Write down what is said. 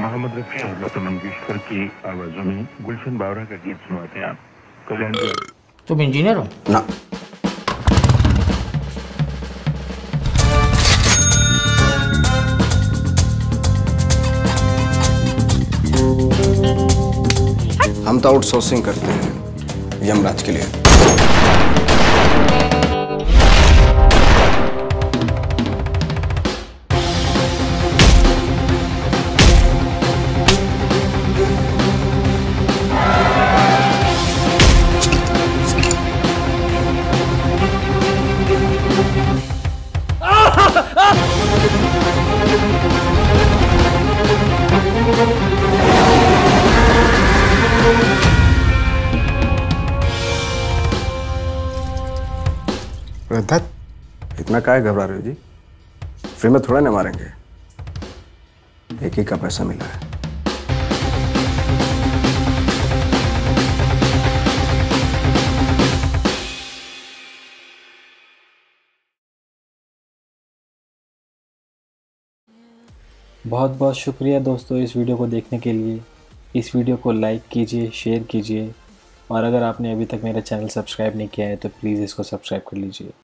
मोहम्मद रफी और लता मंगेशकर की आवाजों में गुलशन बावरा का गीत सुनवाते हैं आप। कल्याण तुम इंजीनियर हो? ना। हम तो आउटसोर्सिंग करते हैं यमराज के लिए। धत, इतना काय घबरा रहे हो जी? फ्री में थोड़ा ना मारेंगे। एक ही का पैसा मिला है। बहुत बहुत शुक्रिया दोस्तों इस वीडियो को देखने के लिए। इस वीडियो को लाइक कीजिए शेयर कीजिए। और अगर आपने अभी तक मेरा चैनल सब्सक्राइब नहीं किया है तो प्लीज़ इसको सब्सक्राइब कर लीजिए।